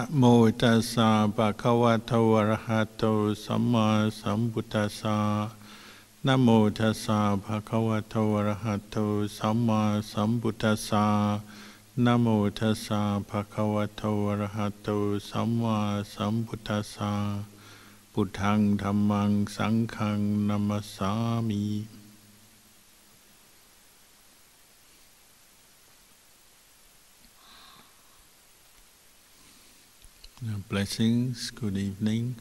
นโมตัสสะภะคะวะโตอะระหะโตสัมมาสัมพุทธัสสะนะโมตัสสะภะคะวะโตอะระหะโตสัมมาสัมพุทธัสสะนะโมตัสสะภะคะวะโตอะระหะโตสัมมาสัมพุทธัสสะพุทธังธัมมังสังฆังนัมสสามิ Blessings, good evening.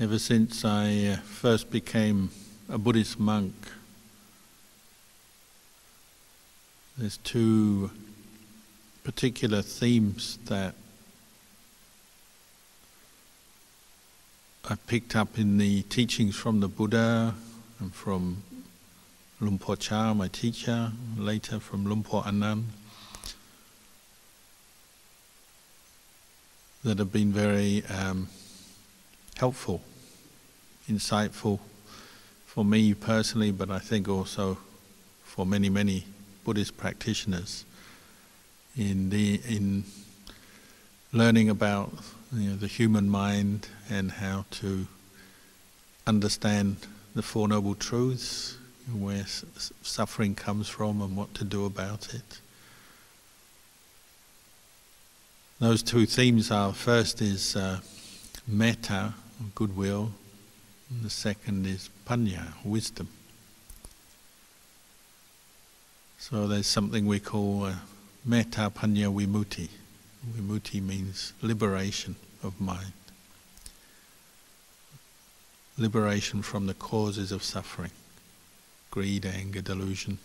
Ever since I uh, first became a Buddhist monk, there's two particular themes that I picked up in the teachings from the Buddha and from Luang Por Chah, my teacher, later from Luang Por Anan, that have been very um, helpful, insightful for me personally, but I think also for many, many Buddhist practitioners in the in learning about you know, the human mind and how to understand the Four Noble Truths where suffering comes from and what to do about it. Those two themes are first is uh, metta, goodwill, and the second is panya, wisdom. So there's something we call uh, metta panya vimutti. Vimutti means liberation of mind, liberation from the causes of suffering greed, anger, delusion.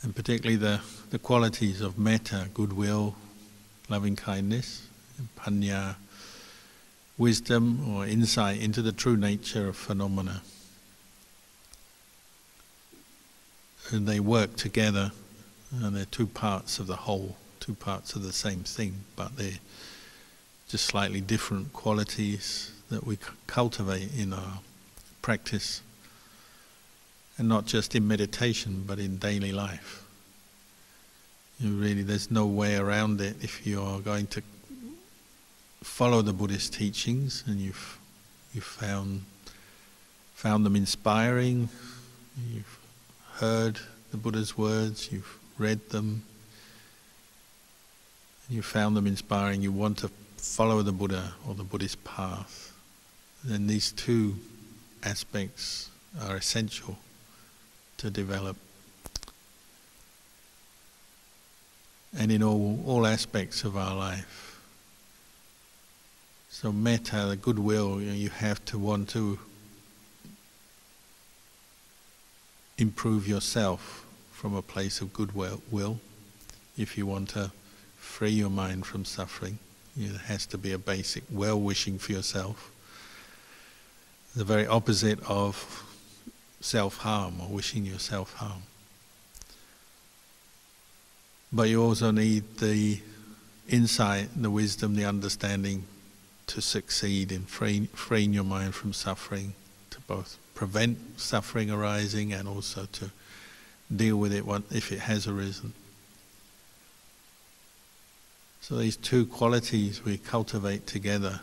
And particularly the, the qualities of metta, goodwill, loving kindness, panya, wisdom or insight into the true nature of phenomena. And they work together, and they're two parts of the whole, two parts of the same thing, but they're just slightly different qualities that we cultivate in our practice, and not just in meditation, but in daily life. You really, there's no way around it if you are going to follow the Buddhist teachings and you've you've found found them inspiring. You've heard the Buddha's words. You've read them. And you found them inspiring. You want to follow the Buddha or the Buddhist path. Then these two aspects are essential to develop. And in all, all aspects of our life. So metta, the goodwill, you, know, you have to want to improve yourself from a place of goodwill. Will, if you want to free your mind from suffering, it has to be a basic well-wishing for yourself the very opposite of self harm or wishing yourself harm. But you also need the insight, the wisdom, the understanding to succeed in freeing, freeing your mind from suffering, to both prevent suffering arising and also to deal with it if it has arisen. So these two qualities we cultivate together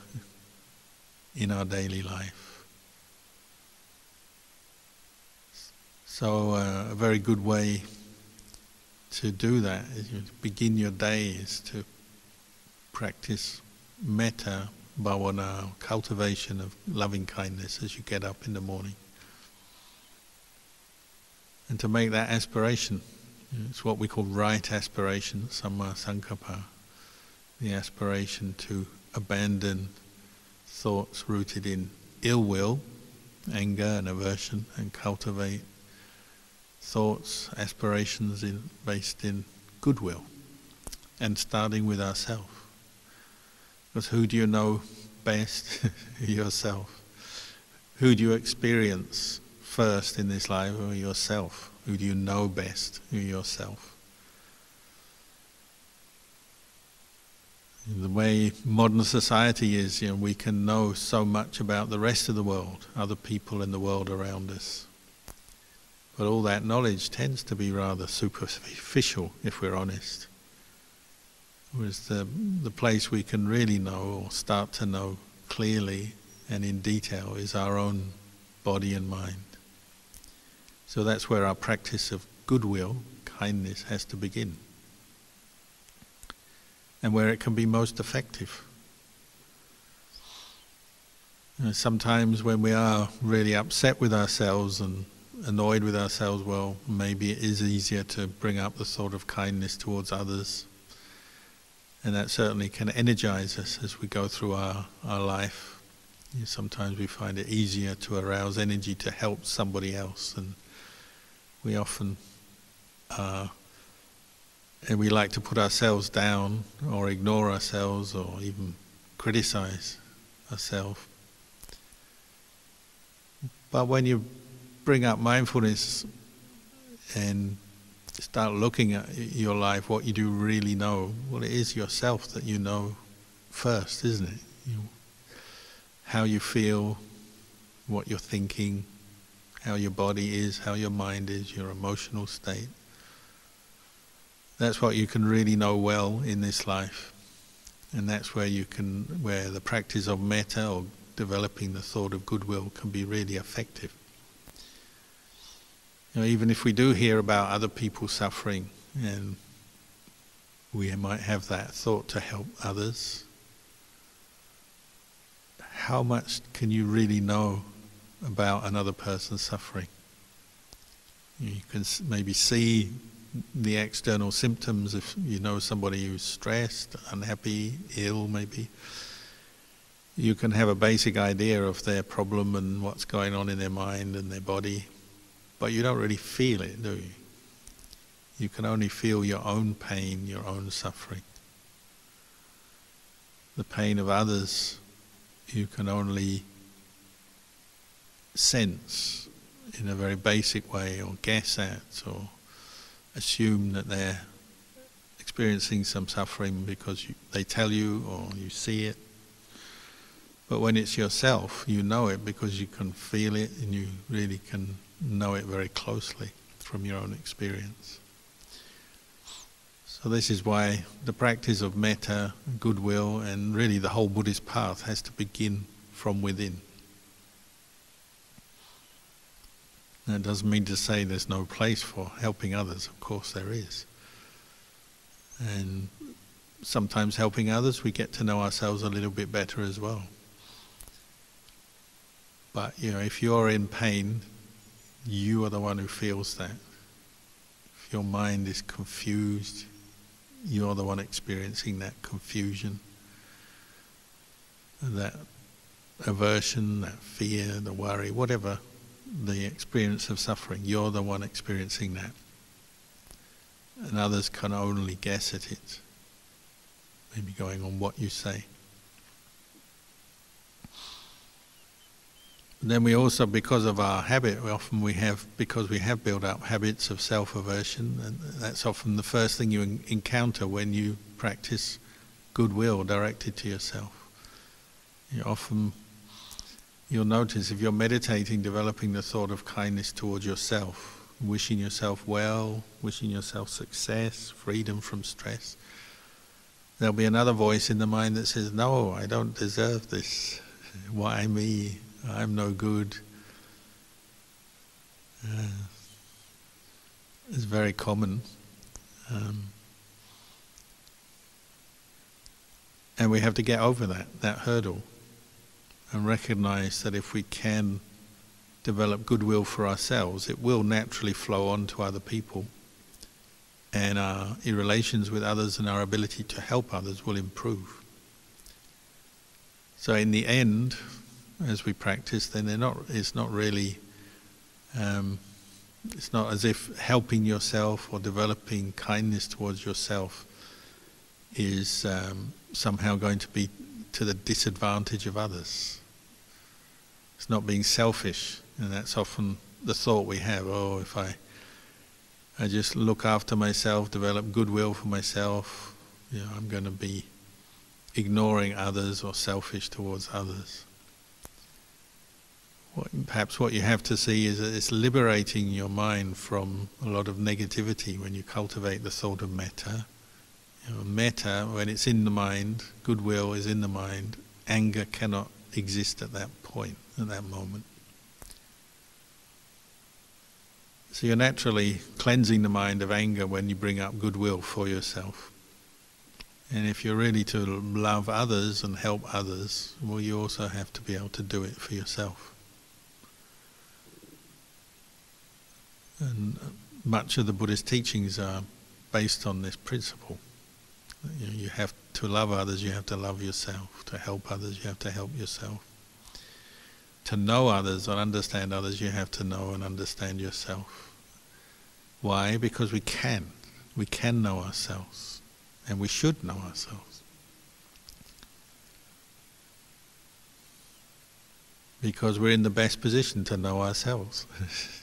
in our daily life. So uh, a very good way to do that is you begin your day is to practice metta bhavana, cultivation of loving kindness as you get up in the morning. And to make that aspiration, it's what we call right aspiration, samma sankappa, the aspiration to abandon thoughts rooted in ill will, anger and aversion, and cultivate thoughts, aspirations in, based in goodwill and starting with ourselves. Because who do you know best? yourself. Who do you experience first in this life? Or yourself. Who do you know best? Yourself. The way modern society is, you know, we can know so much about the rest of the world, other people in the world around us But all that knowledge tends to be rather superficial, if we're honest. Whereas the, the place we can really know or start to know clearly and in detail is our own body and mind. So that's where our practice of goodwill, kindness, has to begin. And where it can be most effective. You know, sometimes when we are really upset with ourselves and annoyed with ourselves, well, maybe it is easier to bring up the thought of kindness towards others. And that certainly can energize us as we go through our, our life. You know, sometimes we find it easier to arouse energy to help somebody else, and we often uh, and we like to put ourselves down or ignore ourselves or even criticize ourselves. But when you bring up mindfulness and start looking at your life, what you do really know, well, it is yourself that you know first, isn't it? You, how you feel, what you're thinking, how your body is, how your mind is, your emotional state. That's what you can really know well in this life. And that's where you can, where the practice of metta or developing the thought of goodwill can be really effective. Know, even if we do hear about other people suffering and we might have that thought to help others, how much can you really know about another person's suffering? You can maybe see the external symptoms if you know somebody who's stressed, unhappy, ill maybe. You can have a basic idea of their problem and what's going on in their mind and their body, but you don't really feel it, do you? You can only feel your own pain, your own suffering. The pain of others, you can only sense in a very basic way or guess at or assume that they're experiencing some suffering because you, they tell you or you see it but when it's yourself, you know it because you can feel it and you really can know it very closely from your own experience. So this is why the practice of metta, goodwill, and really the whole Buddhist path has to begin from within. That doesn't mean to say there's no place for helping others, of course there is. And sometimes helping others, we get to know ourselves a little bit better as well. But you know, if you're in pain, you are the one who feels that. If your mind is confused, you're the one experiencing that confusion, that aversion, that fear, the worry, whatever the experience of suffering, you're the one experiencing that. And others can only guess at it, maybe going on what you say. Then we also, because of our habit, often we have, because we have built up habits of self-aversion, and that's often the first thing you encounter when you practice goodwill directed to yourself. You often, you'll notice if you're meditating, developing the thought of kindness towards yourself, wishing yourself well, wishing yourself success, freedom from stress, there'll be another voice in the mind that says, no, I don't deserve this. Why me? I'm no good. Uh, it's very common. Um, and we have to get over that, that hurdle and recognize that if we can develop goodwill for ourselves, it will naturally flow on to other people. And our relations with others and our ability to help others will improve. So, in the end, as we practice, then they're not. It's not really. Um, it's not as if helping yourself or developing kindness towards yourself is um, somehow going to be to the disadvantage of others. It's not being selfish, and that's often the thought we have. Oh, if I, I just look after myself, develop goodwill for myself, you know, I'm going to be ignoring others or selfish towards others what, perhaps what you have to see is that it's liberating your mind from a lot of negativity when you cultivate the thought of metta. You know, metta, when it's in the mind, goodwill is in the mind, anger cannot exist at that point, at that moment. So you're naturally cleansing the mind of anger when you bring up goodwill for yourself. And if you're really to love others and help others, well, you also have to be able to do it for yourself. And much of the Buddhist teachings are based on this principle. You, know, you have to love others, you have to love yourself. To help others, you have to help yourself. To know others or understand others, you have to know and understand yourself. Why? Because we can. We can know ourselves. And we should know ourselves. Because we're in the best position to know ourselves.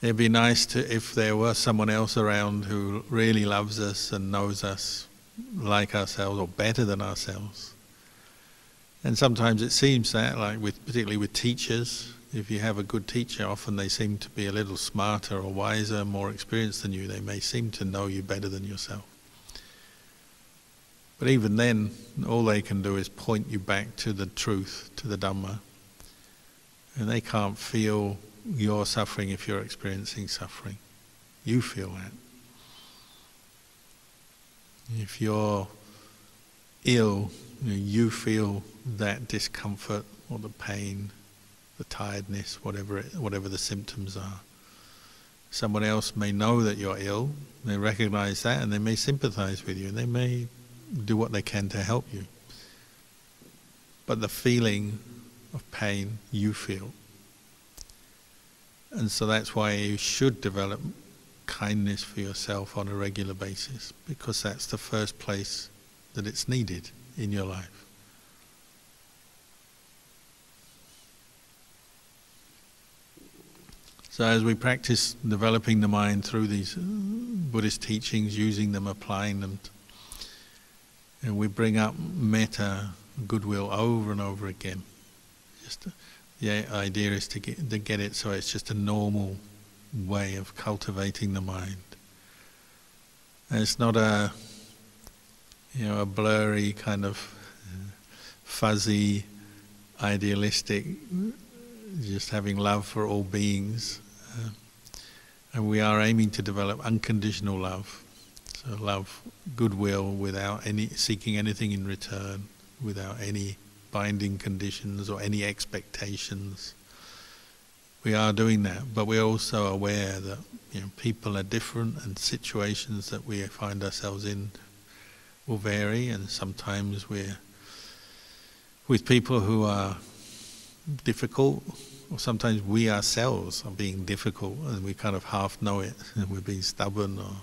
It'd be nice to if there were someone else around who really loves us and knows us like ourselves or better than ourselves. And sometimes it seems that, like with particularly with teachers, if you have a good teacher, often they seem to be a little smarter or wiser, more experienced than you. They may seem to know you better than yourself. But even then, all they can do is point you back to the truth, to the Dhamma. And they can't feel your suffering if you're experiencing suffering. You feel that. If you're ill, you feel that discomfort or the pain, the tiredness, whatever it, whatever the symptoms are. Someone else may know that you're ill, they recognize that, and they may sympathize with you, and they may do what they can to help you. But the feeling of pain you feel. And so that's why you should develop kindness for yourself on a regular basis, because that's the first place that it's needed in your life. So as we practice developing the mind through these Buddhist teachings, using them, applying them, and we bring up metta, goodwill over and over again. Just the idea is to get, to get it so it's just a normal way of cultivating the mind. And it's not a, you know, a blurry kind of fuzzy, idealistic, just having love for all beings. Uh, and we are aiming to develop unconditional love. So love, goodwill without any seeking anything in return, without any binding conditions or any expectations. We are doing that, but we're also aware that you know, people are different and situations that we find ourselves in will vary, and sometimes we're with people who are difficult, or sometimes we ourselves are being difficult and we kind of half know it, and we're being stubborn or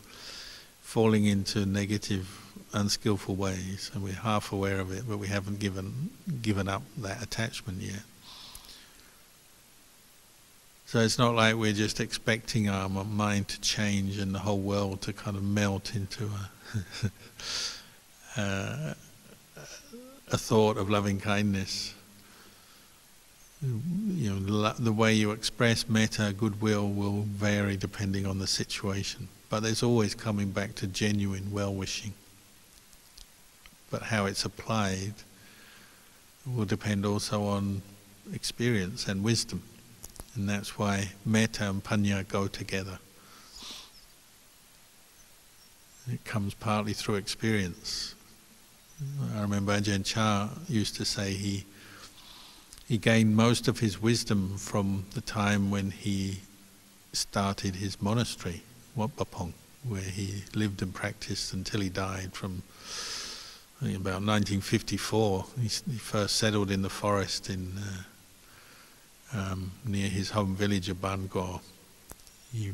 falling into negative unskillful ways, and we're half aware of it, but we haven't given given up that attachment yet. So it's not like we're just expecting our mind to change and the whole world to kind of melt into a, uh, a thought of loving kindness. You know, the way you express metta, goodwill, will vary depending on the situation, but there's always coming back to genuine well-wishing but how it's applied will depend also on experience and wisdom. And that's why metta and panya go together. It comes partly through experience. I remember Ajahn Chah used to say he he gained most of his wisdom from the time when he started his monastery, Wat Pah Pong, where he lived and practiced until he died from about 1954, he, he, first settled in the forest in uh, um, near his home village of Bahn Gor. He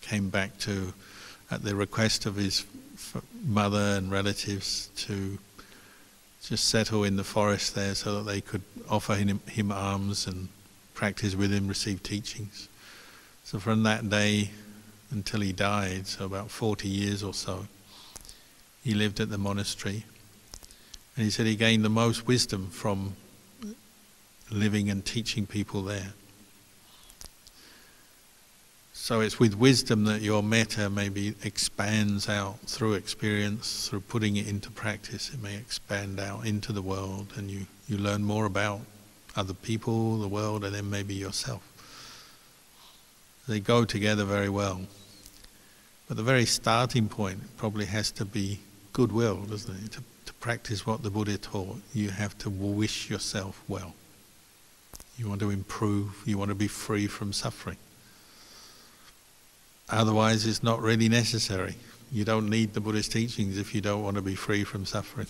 came back to, at the request of his mother and relatives, to just settle in the forest there so that they could offer him, him alms and practice with him, receive teachings. So from that day until he died, so about 40 years or so, he lived at the monastery. And he said he gained the most wisdom from living and teaching people there. So it's with wisdom that your metta maybe expands out through experience, through putting it into practice. It may expand out into the world and you, you learn more about other people, the world, and then maybe yourself. They go together very well. But the very starting point probably has to be goodwill, doesn't it? To, to practice what the Buddha taught, you have to wish yourself well. You want to improve, you want to be free from suffering. Otherwise, it's not really necessary. You don't need the Buddhist teachings if you don't want to be free from suffering.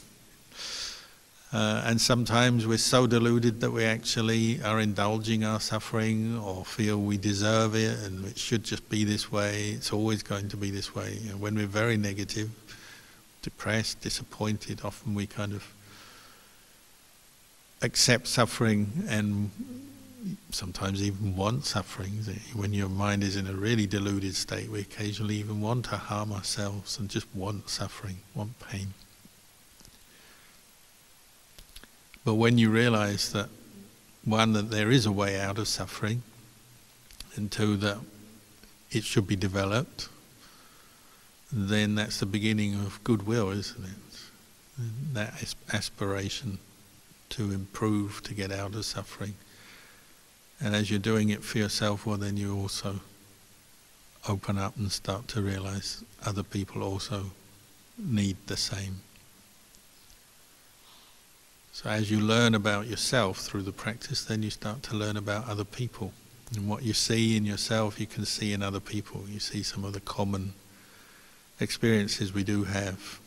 Uh, and sometimes we're so deluded that we actually are indulging our suffering or feel we deserve it and it should just be this way, it's always going to be this way. You know, when we're very negative, depressed, disappointed, often we kind of accept suffering and sometimes even want suffering. When your mind is in a really deluded state, we occasionally even want to harm ourselves and just want suffering, want pain. But when you realize that, one, that there is a way out of suffering, and two, that it should be developed, then that's the beginning of goodwill, isn't it? That aspiration to improve, to get out of suffering. And as you're doing it for yourself, well, then you also open up and start to realize other people also need the same. So as you learn about yourself through the practice, then you start to learn about other people. And what you see in yourself, you can see in other people. You see some of the common experiences we do have.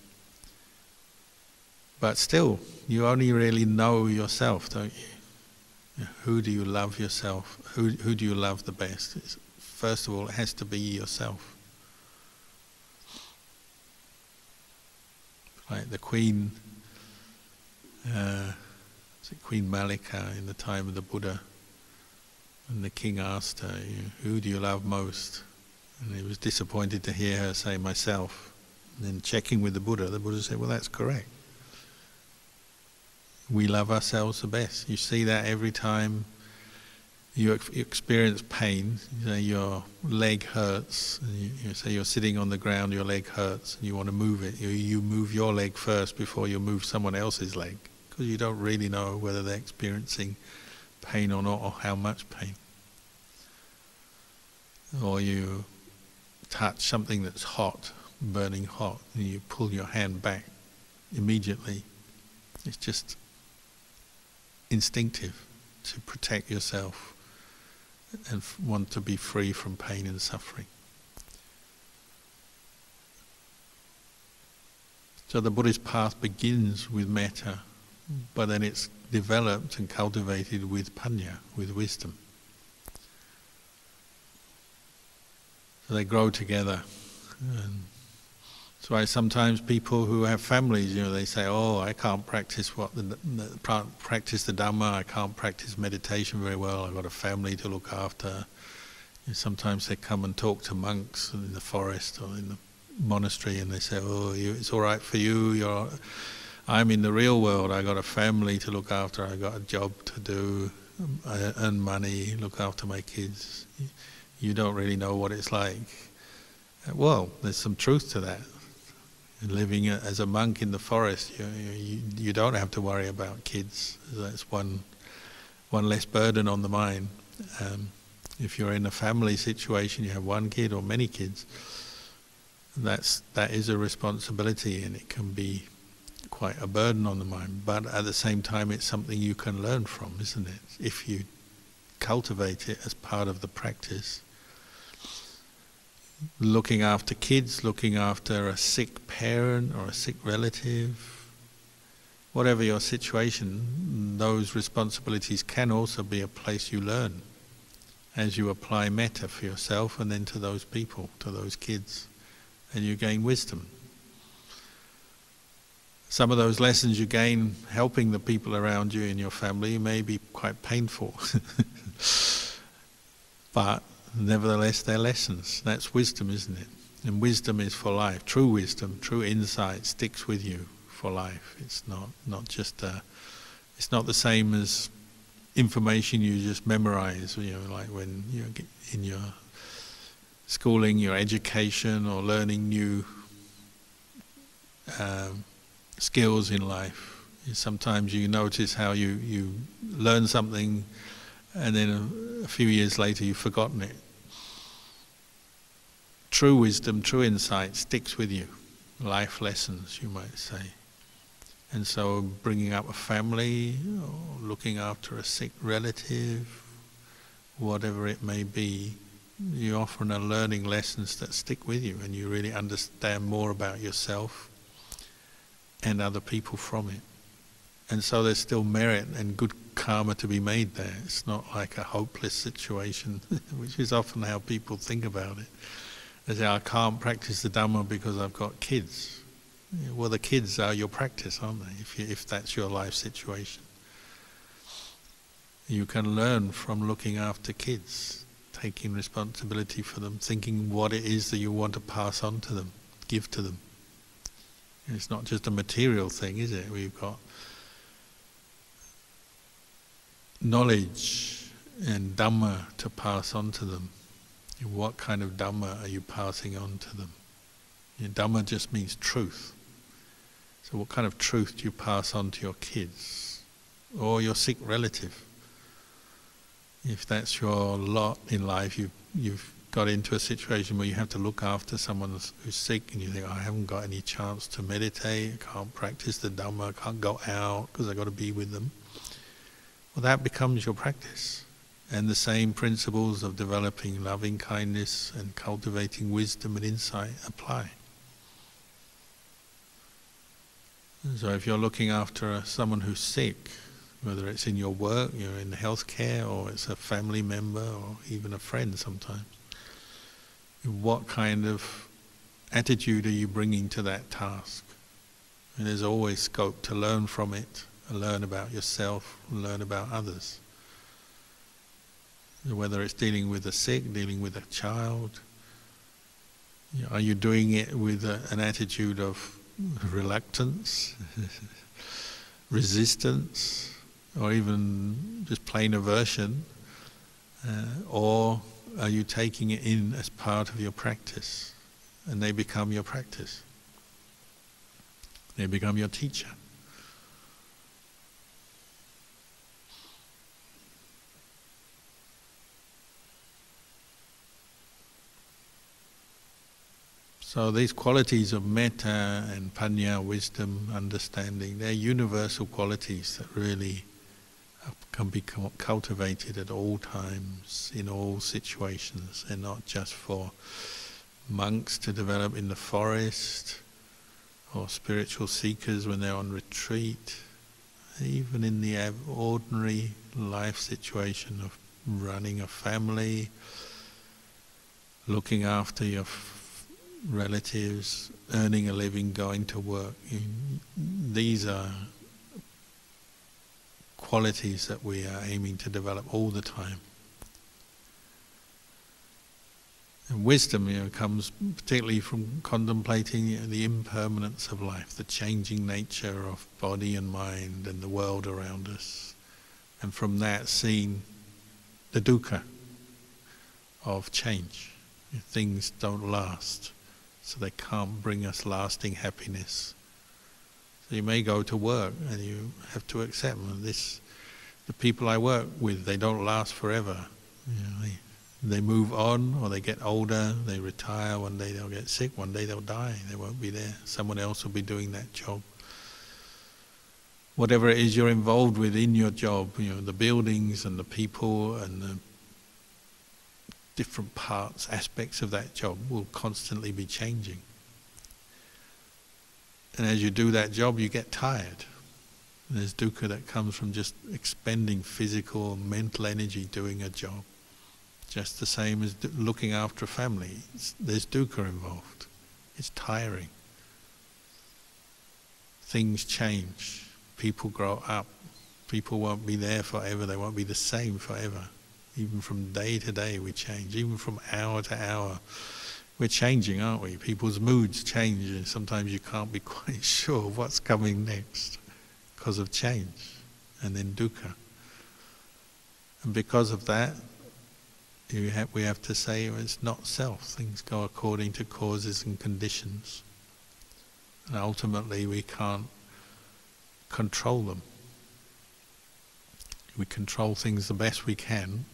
But still, you only really know yourself, don't you? Who do you love yourself? Who, who do you love the best? It's, first of all, it has to be yourself. Like the Queen, uh, Queen Mallika in the time of the Buddha, and the king asked her, Who do you love most? And he was disappointed to hear her say, Myself. And then checking with the Buddha, the Buddha said, Well, that's correct we love ourselves the best. You see that every time you experience pain, you know, your leg hurts, you, you, say you're sitting on the ground, your leg hurts, and you want to move it. You, you move your leg first before you move someone else's leg, because you don't really know whether they're experiencing pain or not, or how much pain. Or you touch something that's hot, burning hot, and you pull your hand back immediately. It's just instinctive to protect yourself and want to be free from pain and suffering. So the Buddhist path begins with metta, but then it's developed and cultivated with panya, with wisdom. They grow together. And that's why sometimes people who have families, you know, they say, "Oh, I can't practice what the, the practice the Dhamma. I can't practice meditation very well. I've got a family to look after." And sometimes they come and talk to monks in the forest or in the monastery, and they say, "Oh, you, it's all right for you. You're, I'm in the real world. I've got a family to look after. I've got a job to do. I earn money, look after my kids. You don't really know what it's like." Well, there's some truth to that living as a monk in the forest, you, you, you don't have to worry about kids. That's one, one less burden on the mind. Um, if you're in a family situation, you have one kid or many kids, that's, that is a responsibility and it can be quite a burden on the mind. But at the same time, it's something you can learn from, isn't it? If you cultivate it as part of the practice looking after kids, looking after a sick parent or a sick relative, whatever your situation, those responsibilities can also be a place you learn as you apply metta for yourself and then to those people, to those kids, and you gain wisdom. Some of those lessons you gain helping the people around you in your family may be quite painful. but nevertheless, they're lessons. That's wisdom, isn't it? And wisdom is for life. True wisdom, true insight sticks with you for life. It's not, not just a, it's not the same as information you just memorize, you know, like when you're in your schooling, your education, or learning new um, skills in life. Sometimes you notice how you, you learn something and then a, a few years later you've forgotten it. True wisdom, true insight sticks with you. Life lessons, you might say. And so bringing up a family, or looking after a sick relative, whatever it may be, you often are learning lessons that stick with you and you really understand more about yourself and other people from it. And so there's still merit and good karma to be made there. It's not like a hopeless situation, which is often how people think about it. They say, I can't practice the Dhamma because I've got kids. Well, the kids are your practice, aren't they? If, you, if that's your life situation. You can learn from looking after kids, taking responsibility for them, thinking what it is that you want to pass on to them, give to them. It's not just a material thing, is it? We've got knowledge and Dhamma to pass on to them. What kind of Dhamma are you passing on to them? Dhamma just means truth. So what kind of truth do you pass on to your kids or your sick relative? If that's your lot in life, you've, you've got into a situation where you have to look after someone who's sick and you think, oh, I haven't got any chance to meditate, I can't practice the Dhamma, I can't go out because I've got to be with them. Well, that becomes your practice. And the same principles of developing loving kindness and cultivating wisdom and insight apply. So if you're looking after someone who's sick, whether it's in your work, you're in healthcare, or it's a family member, or even a friend sometimes, what kind of attitude are you bringing to that task? And there's always scope to learn from it, learn about yourself, learn about others. Whether it's dealing with a sick, dealing with a child, are you doing it with a, an attitude of reluctance, resistance, or even just plain aversion? Uh, or are you taking it in as part of your practice? And they become your practice. They become your teacher. So these qualities of metta and panya, wisdom, understanding, they're universal qualities that really can be cultivated at all times, in all situations. They're not just for monks to develop in the forest or spiritual seekers when they're on retreat. Even in the ordinary life situation of running a family, looking after your relatives, earning a living, going to work. These are qualities that we are aiming to develop all the time. And wisdom you know, comes particularly from contemplating you know, the impermanence of life, the changing nature of body and mind and the world around us. And from that, seeing the dukkha of change. Things don't last so they can't bring us lasting happiness. So you may go to work and you have to accept this. The people I work with, they don't last forever. You know, they, they move on or they get older, they retire, one day they'll get sick, one day they'll die, they won't be there. Someone else will be doing that job. Whatever it is you're involved with in your job, you know, the buildings and the people and the different parts, aspects of that job will constantly be changing. And as you do that job, you get tired. And there's dukkha that comes from just expending physical mental energy doing a job. Just the same as looking after a family. It's, there's dukkha involved. It's tiring. Things change. People grow up. People won't be there forever. They won't be the same forever. Even from day to day, we change. Even from hour to hour, we're changing, aren't we? People's moods change, and sometimes you can't be quite sure what's coming next because of change, and then dukkha. And because of that, have, we have to say it's not self. Things go according to causes and conditions. And ultimately, we can't control them. We control things the best we can.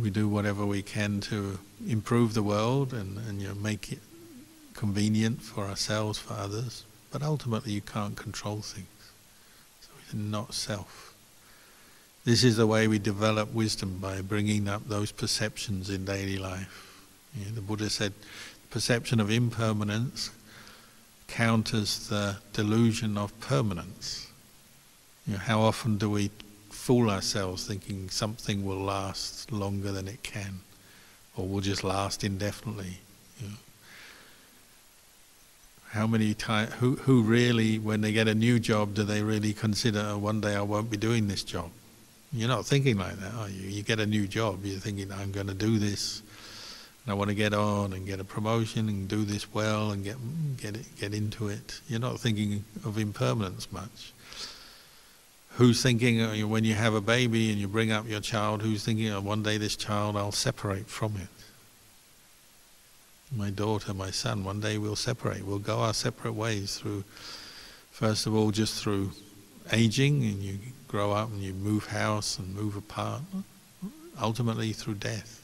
We do whatever we can to improve the world and, and you know, make it convenient for ourselves, for others. But ultimately, you can't control things. So it's not self. This is the way we develop wisdom by bringing up those perceptions in daily life. You know, the Buddha said, perception of impermanence counters the delusion of permanence. You know, how often do we fool ourselves thinking something will last longer than it can, or will just last indefinitely? You know? How many times, who, who really, when they get a new job, do they really consider, oh, one day I won't be doing this job? You're not thinking like that, are you? You get a new job, you're thinking, I'm going to do this, and I want to get on and get a promotion and do this well and get, get, it, get into it. You're not thinking of impermanence much. Who's thinking, when you have a baby and you bring up your child, who's thinking, oh, one day this child, I'll separate from it? my daughter, my son, one day we'll separate. We'll go our separate ways through, first of all, just through aging and you grow up and you move house and move apart, ultimately through death.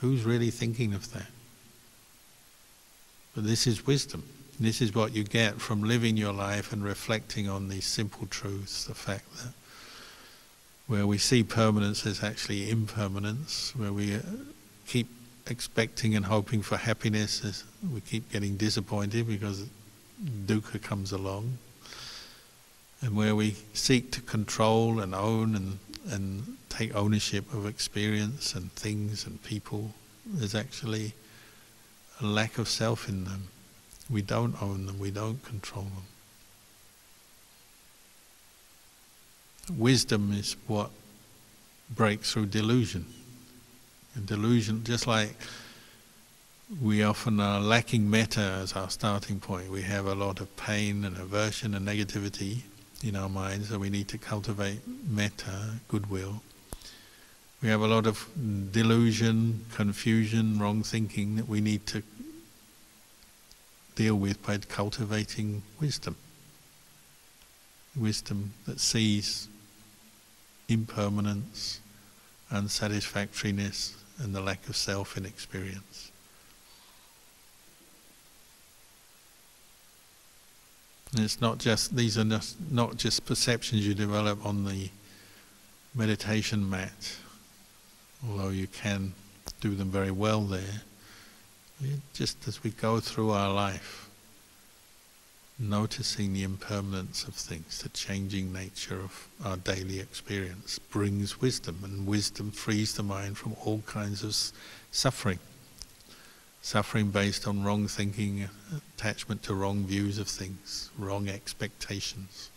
Who's really thinking of that? But this is wisdom. This is what you get from living your life and reflecting on these simple truths, the fact that where we see permanence as actually impermanence, where we uh, keep expecting and hoping for happiness, we keep getting disappointed because dukkha comes along. And where we seek to control and own and, and take ownership of experience and things and people, there's actually a lack of self in them. We don't own them, we don't control them. Wisdom is what breaks through delusion. And delusion, just like we often are lacking metta as our starting point. We have a lot of pain and aversion and negativity in our minds, so we need to cultivate metta, goodwill. We have a lot of delusion, confusion, wrong thinking that we need to deal with by cultivating wisdom. Wisdom that sees impermanence, unsatisfactoriness, and the lack of self in experience. And it's not just these are not, not just perceptions you develop on the meditation mat, although you can do them very well there. Just as we go through our life, noticing the impermanence of things, the changing nature of our daily experience brings wisdom, and wisdom frees the mind from all kinds of suffering. Suffering based on wrong thinking, attachment to wrong views of things, wrong expectations.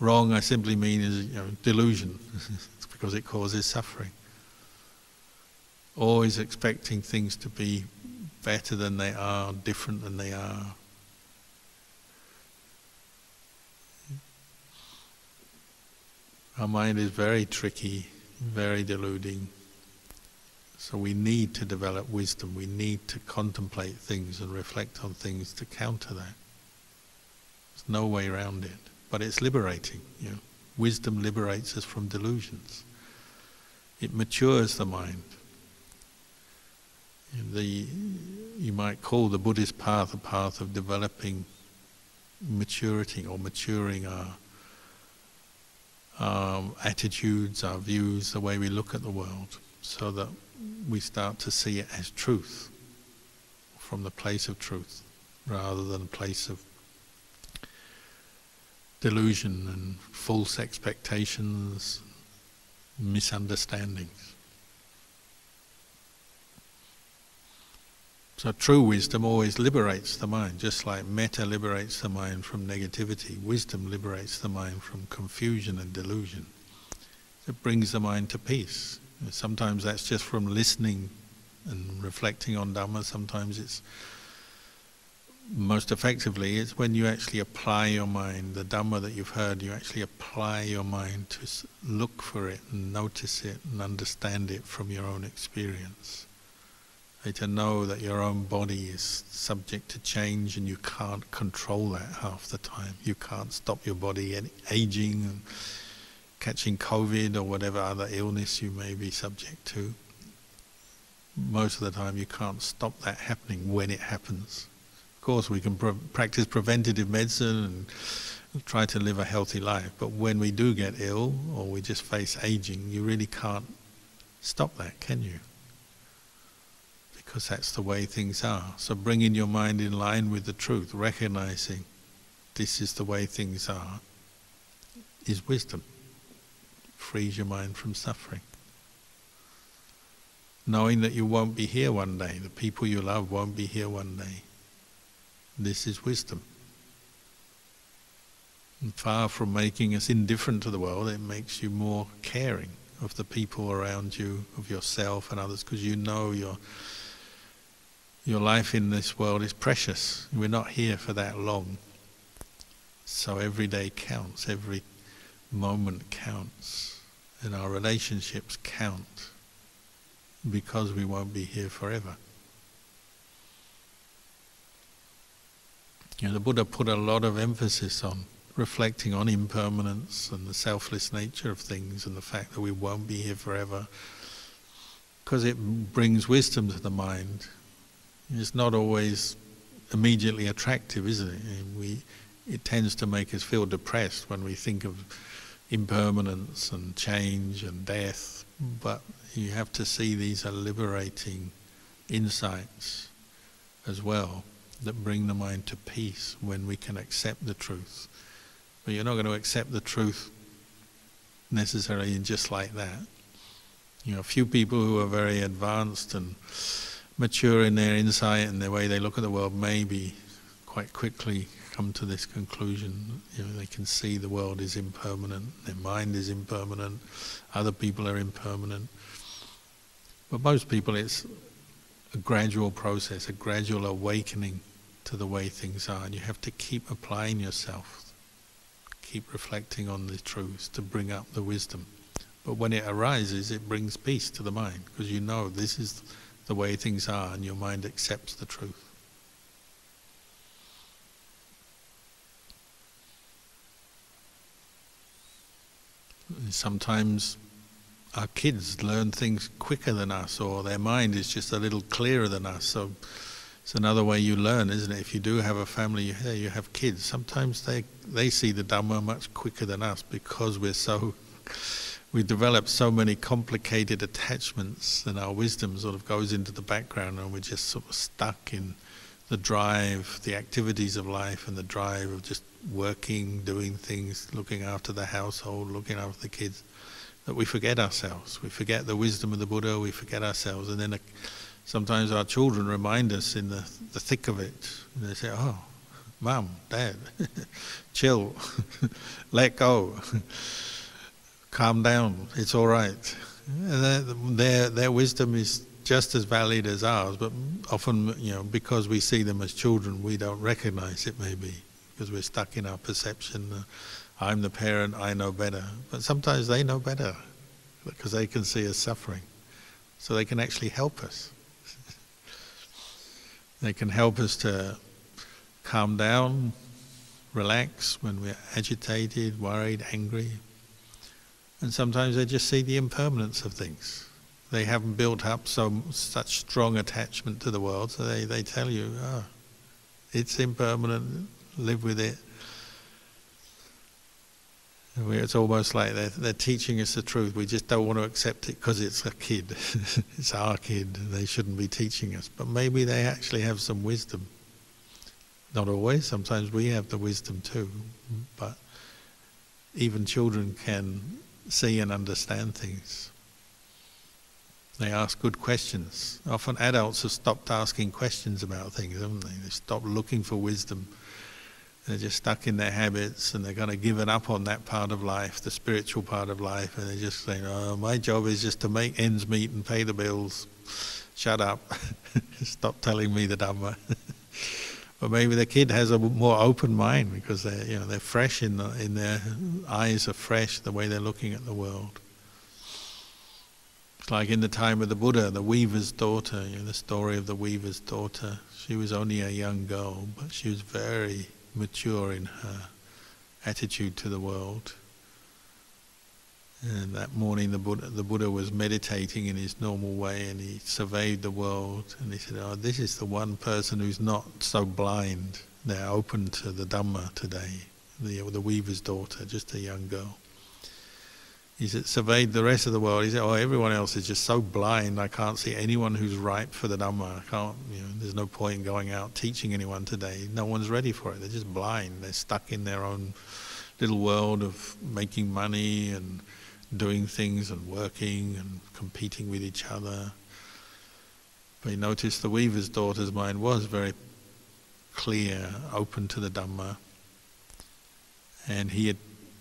Wrong, I simply mean, is you know, delusion, it's because it causes suffering. Always expecting things to be better than they are, different than they are, Our mind is very tricky, very deluding. So we need to develop wisdom. We need to contemplate things and reflect on things to counter that. There's no way around it. But it's liberating. You know? Wisdom liberates us from delusions. It matures the mind. The, you might call the Buddhist path a path of developing maturity or maturing our our attitudes, our views, the way we look at the world, so that we start to see it as truth, from the place of truth, rather than a place of delusion and false expectations, misunderstandings. So true wisdom always liberates the mind, just like metta liberates the mind from negativity. Wisdom liberates the mind from confusion and delusion. It brings the mind to peace. Sometimes that's just from listening and reflecting on Dhamma. Sometimes it's most effectively is when you actually apply your mind, the Dhamma that you've heard, you actually apply your mind to look for it and notice it and understand it from your own experience. To know that your own body is subject to change and you can't control that half the time. You can't stop your body aging and catching COVID or whatever other illness you may be subject to. Most of the time you can't stop that happening when it happens Of course, we can practice preventative medicine and try to live a healthy life. But when we do get ill or we just face aging, you really can't stop that, can you? Because that's the way things are. So bringing your mind in line with the truth, recognizing this is the way things are, is wisdom. Frees your mind from suffering. Knowing that you won't be here one day, the people you love won't be here one day this is wisdom. And far from making us indifferent to the world, it makes you more caring of the people around you, of yourself and others, because you know your your life in this world is precious. We're not here for that long. So every day counts, every moment counts, and our relationships count because we won't be here forever. You know, the Buddha put a lot of emphasis on reflecting on impermanence and the selfless nature of things and the fact that we won't be here forever because it brings wisdom to the mind. It's not always immediately attractive, isn't it? We, it tends to make us feel depressed when we think of impermanence and change and death, but you have to see these are liberating insights as well that bring the mind to peace when we can accept the truth. But you're not going to accept the truth necessarily just like that. You know, a few people who are very advanced and mature in their insight and the way they look at the world maybe quite quickly come to this conclusion. You know, they can see the world is impermanent, their mind is impermanent, other people are impermanent. But most people, it's a gradual process, a gradual awakening to the way things are. And you have to keep applying yourself, keep reflecting on the truths to bring up the wisdom. But when it arises, it brings peace to the mind because you know this is the way things are and your mind accepts the truth. Sometimes our kids learn things quicker than us, or their mind is just a little clearer than us. So it's another way you learn, isn't it? If you do have a family, you, you have kids. Sometimes they they see the Dhamma much quicker than us because we're so we develop so many complicated attachments, and our wisdom sort of goes into the background, and we're just sort of stuck in the drive, the activities of life, and the drive of just working, doing things, looking after the household, looking after the kids that we forget ourselves. We forget the wisdom of the Buddha, we forget ourselves. And then sometimes our children remind us in the, the thick of it. And they say, oh, mom, dad, chill, let go, calm down, it's all right. Their, their wisdom is just as valid as ours, but often, you know, because we see them as children, we don't recognize it maybe, because we're stuck in our perception. Uh, I'm the parent, I know better. But sometimes they know better because they can see us suffering. So they can actually help us. they can help us to calm down, relax when we're agitated, worried, angry. And sometimes they just see the impermanence of things. They haven't built up so such strong attachment to the world, so they, they tell you, oh, it's impermanent, live with it. It's almost like they're, they're teaching us the truth. We just don't want to accept it because it's a kid. it's our kid. They shouldn't be teaching us. But maybe they actually have some wisdom. Not always. Sometimes we have the wisdom too. But even children can see and understand things. They ask good questions. Often adults have stopped asking questions about things, haven't they? They've stopped looking for wisdom they're just stuck in their habits and they're kind of given up on that part of life, the spiritual part of life, and they're just saying, oh, my job is just to make ends meet and pay the bills. Shut up. Stop telling me the Dhamma. But maybe the kid has a more open mind because they're, you know, they're fresh in, the, in their eyes are fresh the way they're looking at the world. It's like in the time of the Buddha, the weaver's daughter, you know, the story of the weaver's daughter. She was only a young girl, but she was very mature in her attitude to the world. And that morning the Buddha, the Buddha was meditating in his normal way and he surveyed the world and he said, oh, this is the one person who's not so blind. They're open to the Dhamma today. The, the weaver's daughter, just a young girl. He said, surveyed the rest of the world. He said, oh, everyone else is just so blind. I can't see anyone who's ripe for the Dhamma. I can't, you know, there's no point in going out teaching anyone today. No one's ready for it. They're just blind. They're stuck in their own little world of making money and doing things and working and competing with each other. But he noticed the weaver's daughter's mind was very clear, open to the Dhamma. And he had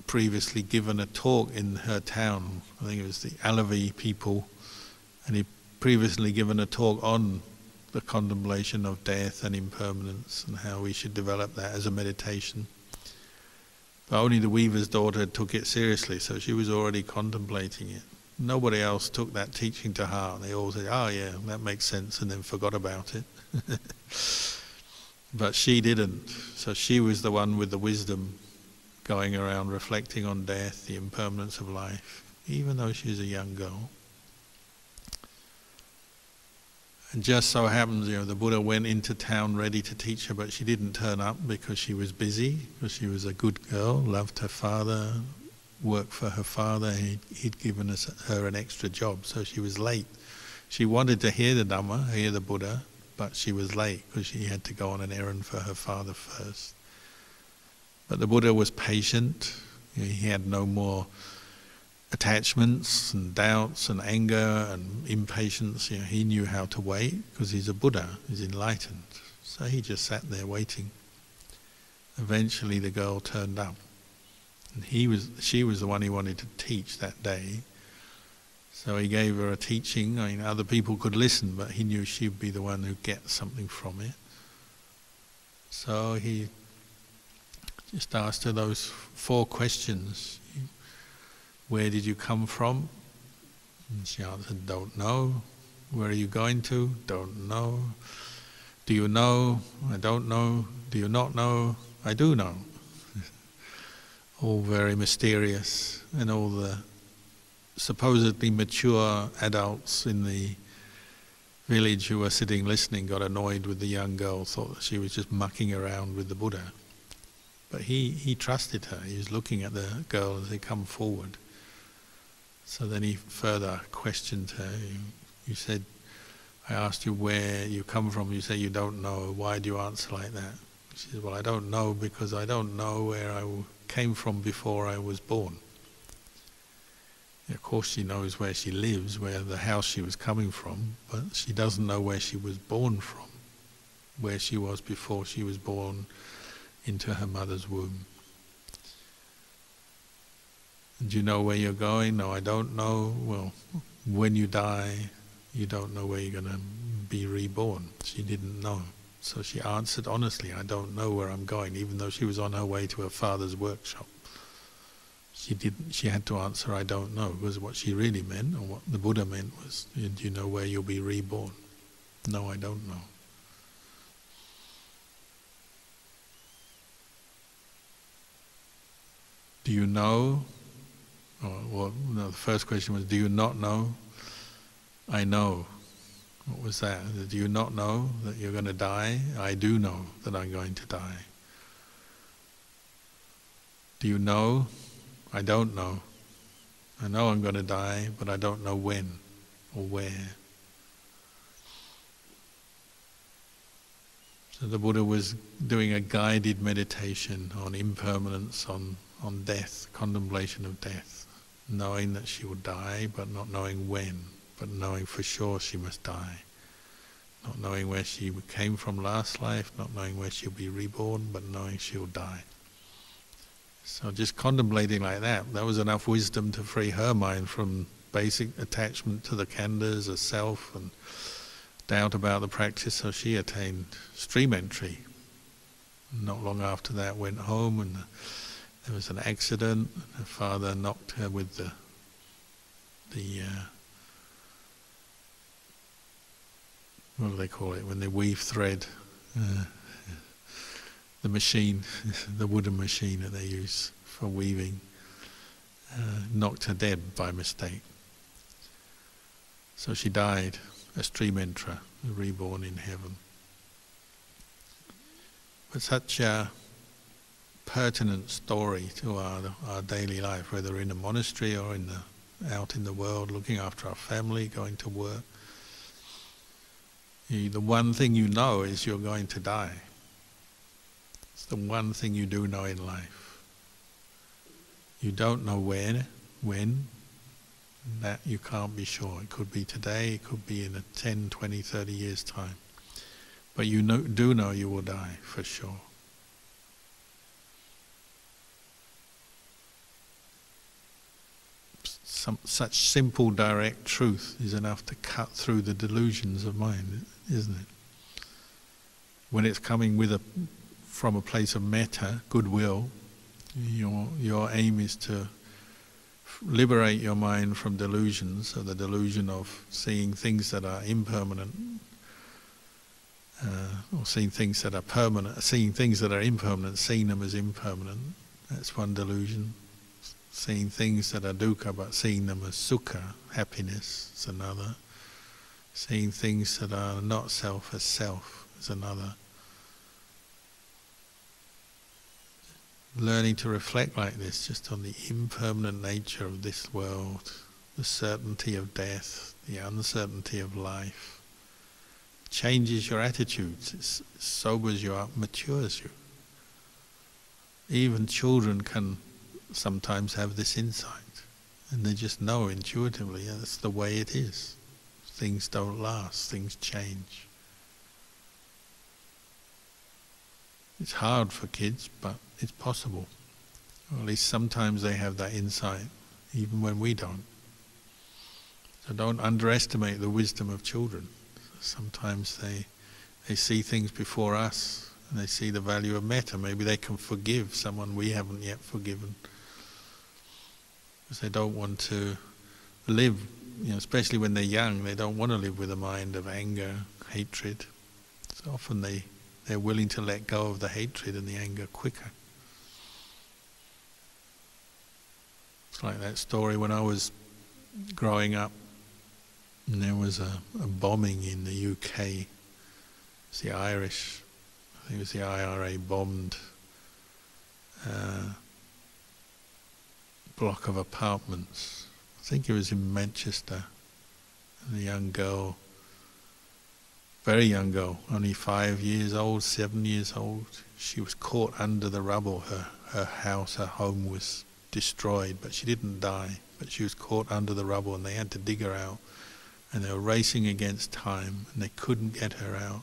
previously given a talk in her town. I think it was the Alavi people, and he previously given a talk on the contemplation of death and impermanence and how we should develop that as a meditation. But only the weaver's daughter took it seriously, so she was already contemplating it. Nobody else took that teaching to heart. They all said, "Oh yeah, that makes sense," and then forgot about it. but she didn't. So she was the one with the wisdom going around reflecting on death, the impermanence of life, even though she was a young girl. And just so happens, you know, the Buddha went into town ready to teach her, but she didn't turn up because she was busy, because she was a good girl, loved her father, worked for her father. He'd, he'd given us, her an extra job, so she was late. She wanted to hear the Dhamma, hear the Buddha, but she was late because she had to go on an errand for her father first. But the Buddha was patient. He had no more attachments and doubts and anger and impatience. You know, he knew how to wait because he's a Buddha, he's enlightened. So he just sat there waiting. Eventually the girl turned up. And he was, she was the one he wanted to teach that day. So he gave her a teaching. I mean, other people could listen, but he knew she'd be the one who'd get something from it. So he just asked her those four questions. Where did you come from? She answered, Don't know. Where are you going to? Don't know. Do you know? I don't know. Do you not know? I do know. all very mysterious, and all the supposedly mature adults in the village who were sitting listening got annoyed with the young girl, thought that she was just mucking around with the Buddha. But he, he trusted her. He was looking at the girl as they come forward. So then he further questioned her. You, you said, I asked you where you come from. You say you don't know. Why do you answer like that? She said, Well, I don't know because I don't know where I came from before I was born. Of course, she knows where she lives, where the house she was coming from, but she doesn't know where she was born from, where she was before she was born into her mother's womb. Do you know where you're going? No, I don't know. Well, when you die, you don't know where you're going to be reborn. She didn't know. So she answered honestly, I don't know where I'm going, even though she was on her way to her father's workshop. She didn't. She had to answer, I don't know, because what she really meant, or what the Buddha meant was, do you know where you'll be reborn? No, I don't know. Do you know? Or, well, no, the first question was, do you not know? I know. What was that? Do you not know that you're going to die? I do know that I'm going to die. Do you know? I don't know. I know I'm going to die, but I don't know when or where. So the Buddha was doing a guided meditation on impermanence, on on death, contemplation of death, knowing that she will die, but not knowing when, but knowing for sure she must die. Not knowing where she came from last life, not knowing where she'll be reborn, but knowing she'll die. So just contemplating like that, that was enough wisdom to free her mind from basic attachment to the khandhas, a self, and doubt about the practice, so she attained stream entry Not long after that, went home and there was an accident. Her father knocked her with the the uh, what do they call it when they weave thread? Uh, the machine, the wooden machine that they use for weaving, uh, knocked her dead by mistake. So she died, a stream enterer, reborn in heaven. But such a pertinent story to our, our daily life, whether in a monastery or in the, out in the world, looking after our family, going to work. the one thing you know is you're going to die. It's the one thing you do know in life. You don't know when, when, that you can't be sure. It could be today, it could be in a 10, 20, 30 years' time. But you know, do know you will die for sure. Some, such simple, direct truth is enough to cut through the delusions of mind, isn't it? When it's coming with a, from a place of metta, goodwill, your, your aim is to liberate your mind from delusions, so the delusion of seeing things that are impermanent, uh, or seeing things that are permanent, seeing things that are impermanent, seeing them as impermanent. That's one delusion. Seeing things that are dukkha, but seeing them as sukha, happiness, is another. Seeing things that are not self as self is another. learning to reflect like this just on the impermanent nature of this world, the certainty of death, the uncertainty of life, changes your attitudes, it sobers you up, matures you. Even children can sometimes have this insight, and they just know intuitively that's the way it is. Things don't last, things change. It's hard for kids, but it's possible. Or at least sometimes they have that insight, even when we don't. So don't underestimate the wisdom of children. Sometimes they, they see things before us, and they see the value of metta. Maybe they can forgive someone we haven't yet forgiven. Because they don't want to live, you know, especially when they're young, they don't want to live with a mind of anger, hatred. So often they they're willing to let go of the hatred and the anger quicker. It's like that story when I was growing up, and there was a, a bombing in the UK. It's the Irish, I think it was the IRA bombed uh, block of apartments. I think it was in Manchester. And the young girl very young girl, only five years old, seven years old. She was caught under the rubble. Her, her house, her home was destroyed, but she didn't die. But she was caught under the rubble and they had to dig her out. And they were racing against time and they couldn't get her out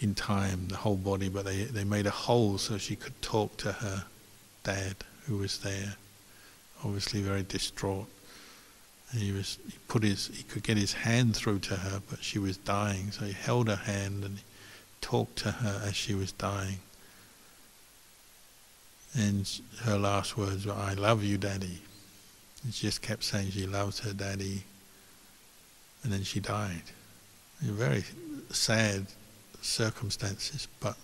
in time, the whole body, but they, they made a hole so she could talk to her dad who was there, obviously very distraught. And he was he put his he could get his hand through to her, but she was dying. So he held her hand and talked to her as she was dying. And her last words were, "I love you, Daddy." And she just kept saying she loves her daddy. And then she died. Very sad circumstances, but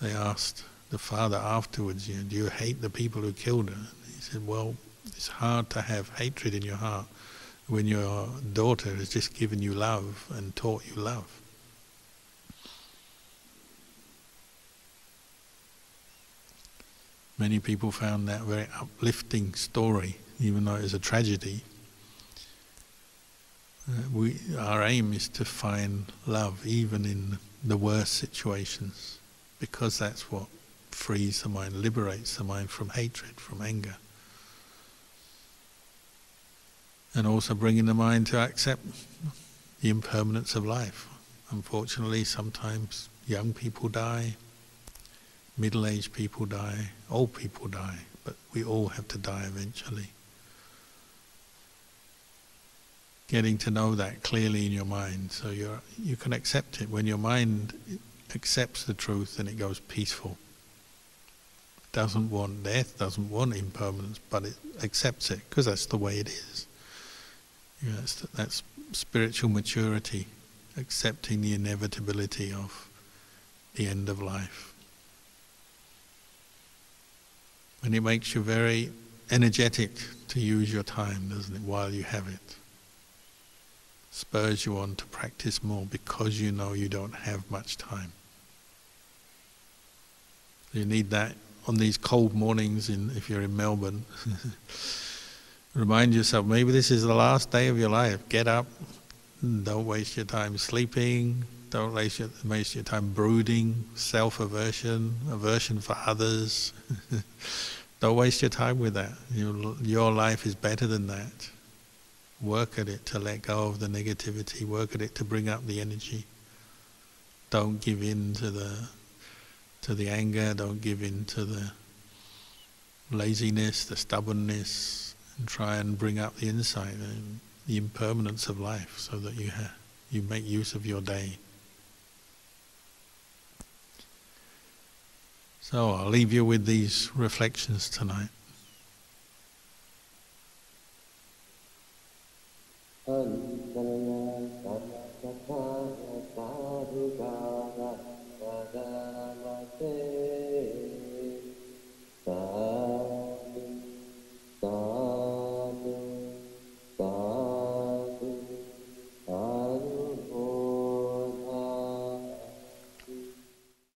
they asked the father afterwards, you know, do you hate the people who killed her? He said, well, it's hard to have hatred in your heart when your daughter has just given you love and taught you love. Many people found that very uplifting story, even though it was a tragedy. Uh, we, our aim is to find love even in the worst situations, because that's what frees the mind, liberates the mind from hatred, from anger. and also bringing the mind to accept the impermanence of life. Unfortunately, sometimes young people die, middle-aged people die, old people die, but we all have to die eventually. Getting to know that clearly in your mind, so you you can accept it. When your mind accepts the truth then it goes peaceful. Doesn't want death, doesn't want impermanence, but it accepts it because that's the way it is. You know, that's, that's spiritual maturity, accepting the inevitability of the end of life. And it makes you very energetic to use your time, doesn't it, while you have it. Spurs you on to practice more because you know you don't have much time. You need that on these cold mornings in, if you're in Melbourne. Remind yourself, maybe this is the last day of your life. Get up. Don't waste your time sleeping. Don't waste your, waste your time brooding, self-aversion, aversion for others. Don't waste your time with that. Your, your life is better than that. Work at it to let go of the negativity. Work at it to bring up the energy. Don't give in to the to the anger. Don't give in to the laziness, the stubbornness, and try and bring up the insight, the impermanence of life, so that you ha- you make use of your day. So I'll leave you with these reflections tonight. Um.